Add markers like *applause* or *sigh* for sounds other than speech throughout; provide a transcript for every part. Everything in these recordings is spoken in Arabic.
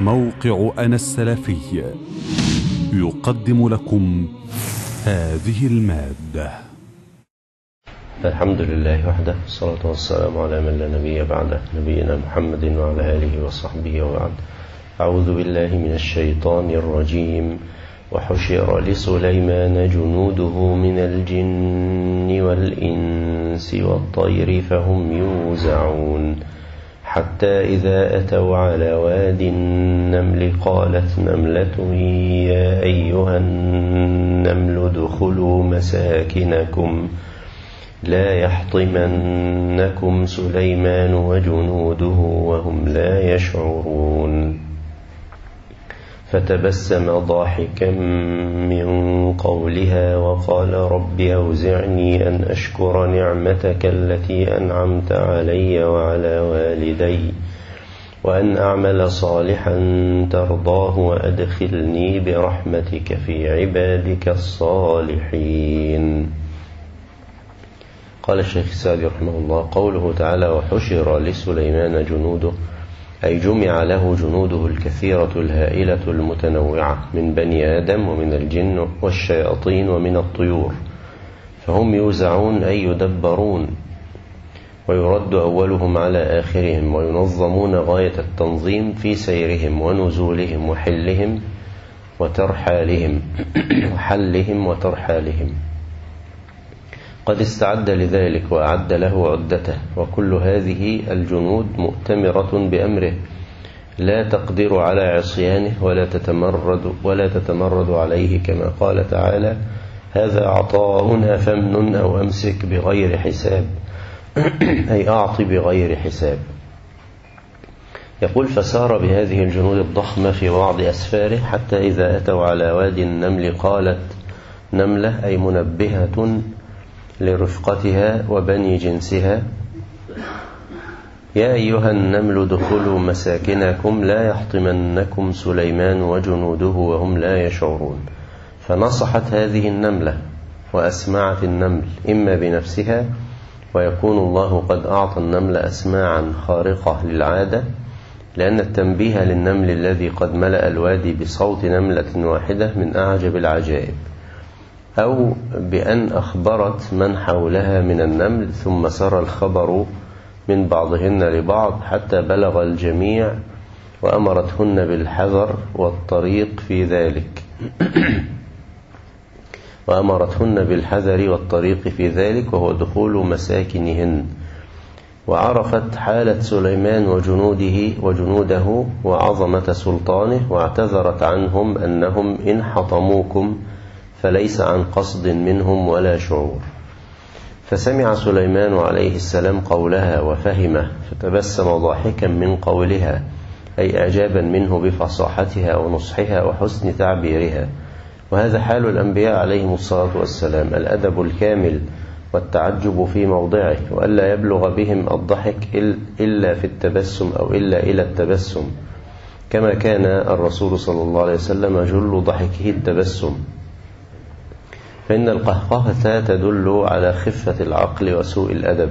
موقع أنا السلفي. يقدم لكم هذه المادة. الحمد لله وحده. والصلاة والسلام على من لا نبي بعده. نبينا محمد وعلى آله وصحبه وبعد. أعوذ بالله من الشيطان الرجيم. وحشر لسليمان جنوده من الجن والإنس والطير فهم يوزعون. حتى إذا أتوا على واد النمل قالت نملة يا أيها النمل ادخلوا مساكنكم لا يحطمنكم سليمان وجنوده وهم لا يشعرون فتبسم ضاحكا من قولها وقال رب أوزعني أن أشكر نعمتك التي أنعمت علي وعلى والدي وأن أعمل صالحا ترضاه وأدخلني برحمتك في عبادك الصالحين. قال الشيخ السعدي رحمه الله قوله تعالى وحشر لسليمان جنوده أي جمع له جنوده الكثيرة الهائلة المتنوعة من بني آدم ومن الجن والشياطين ومن الطيور فهم يوزعون أي يدبرون ويرد أولهم على آخرهم وينظمون غاية التنظيم في سيرهم ونزولهم وحلهم وترحالهم وحلهم وترحالهم. قد استعد لذلك وأعد له عدته وكل هذه الجنود مؤتمرة بأمره. لا تقدر على عصيانه ولا تتمرد ولا تتمرد عليه كما قال تعالى هذا عطاؤنا فمن أو أمسك بغير حساب. *clears throat* أي أعط بغير حساب. يقول فسار بهذه الجنود الضخمة في بعض أسفاره حتى إذا أتوا على وادي النمل قالت نملة أي منبهة لرفقتها وبني جنسها. يا أيها النمل ادخلوا مساكنكم لا يحطمنكم سليمان وجنوده وهم لا يشعرون. فنصحت هذه النملة وأسمعت النمل إما بنفسها ويكون الله قد أعطى النمل أسماعا خارقة للعادة لأن التنبيه للنمل الذي قد ملأ الوادي بصوت نملة واحدة من أعجب العجائب. أو بأن أخبرت من حولها من النمل ثم سر الخبر من بعضهن لبعض حتى بلغ الجميع وأمرتهن بالحذر والطريق في ذلك. *clears throat* وأمرتهن بالحذر والطريق في ذلك وهو دخول مساكنهن. وعرفت حالة سليمان وجنوده وجنوده وعظمة سلطانه واعتذرت عنهم أنهم إن حطموكم فليس عن قصد منهم ولا شعور. فسمع سليمان عليه السلام قولها وفهمه فتبسم ضاحكا من قولها أي إعجابا منه بفصاحتها ونصحها وحسن تعبيرها. وهذا حال الأنبياء عليهم الصلاة والسلام الأدب الكامل والتعجب في موضعه وألا يبلغ بهم الضحك إلا في التبسم أو إلا إلى التبسم. كما كان الرسول صلى الله عليه وسلم جل ضحكه التبسم. فإن القهقهة تدل على خفة العقل وسوء الأدب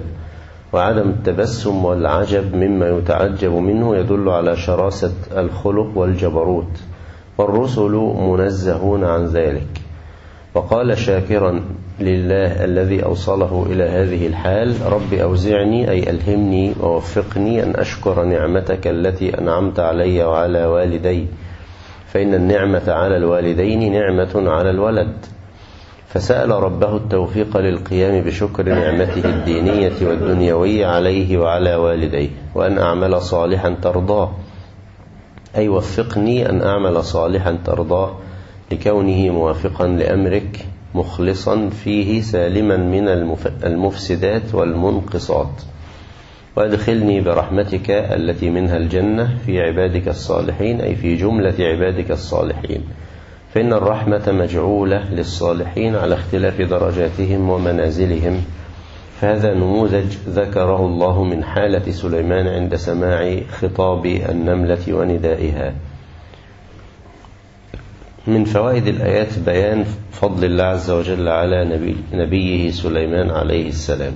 وعدم التبسم والعجب مما يتعجب منه يدل على شراسة الخلق والجبروت والرسل منزهون عن ذلك. وقال شاكرا لله الذي أوصله إلى هذه الحال رب أوزعني أي ألهمني ووفقني أن أشكر نعمتك التي أنعمت علي وعلى والدي فإن النعمة على الوالدين نعمة على الولد. فسأل ربه التوفيق للقيام بشكر نعمته الدينية والدنيوية عليه وعلى والديه وأن أعمل صالحا ترضاه. أي وفقني أن أعمل صالحا ترضاه لكونه موافقا لأمرك مخلصا فيه سالما من المفسدات والمنقصات. وأدخلني برحمتك التي منها الجنة في عبادك الصالحين أي في جملة عبادك الصالحين. فإن الرحمة مجعولة للصالحين على اختلاف درجاتهم ومنازلهم. فهذا نموذج ذكره الله من حالة سليمان عند سماع خطاب النملة وندائها. من فوائد الآيات بيان فضل الله عز وجل على نبي نبيه سليمان عليه السلام.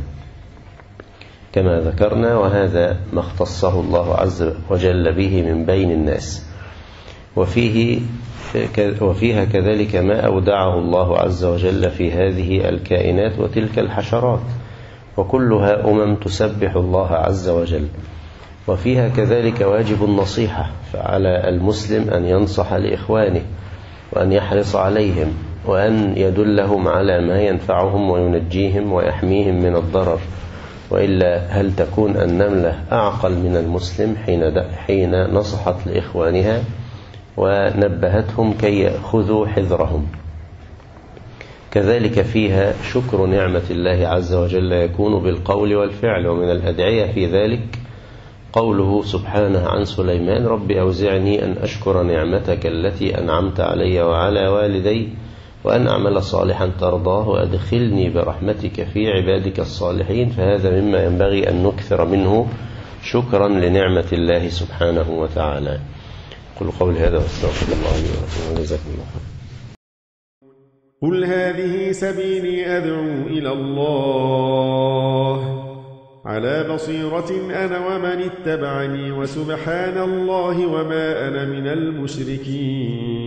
كما ذكرنا وهذا ما اختصه الله عز وجل به من بين الناس. وفيه وفيها كذلك ما أودعه الله عز وجل في هذه الكائنات وتلك الحشرات. وكلها أمم تسبح الله عز وجل. وفيها كذلك واجب النصيحة فعلى المسلم أن ينصح لإخوانه وأن يحرص عليهم وأن يدلهم على ما ينفعهم وينجيهم ويحميهم من الضرر. وإلا هل تكون النملة أعقل من المسلم حين حين نصحت لإخوانها؟ ونبهتهم كي يأخذوا حذرهم. كذلك فيها شكر نعمة الله عز وجل يكون بالقول والفعل ومن الأدعية في ذلك قوله سبحانه عن سليمان رب أوزعني أن أشكر نعمتك التي أنعمت علي وعلى والدي وأن أعمل صالحا ترضاه وأدخلني برحمتك في عبادك الصالحين. فهذا مما ينبغي أن نكثر منه شكرا لنعمة الله سبحانه وتعالى. قل قول هذا وأستغفر الله لي ولكم وجزاكم الله قل هذه سبيلي أدعو إلى الله. على بصيرة أنا ومن اتبعني وسبحان الله وما أنا من المشركين.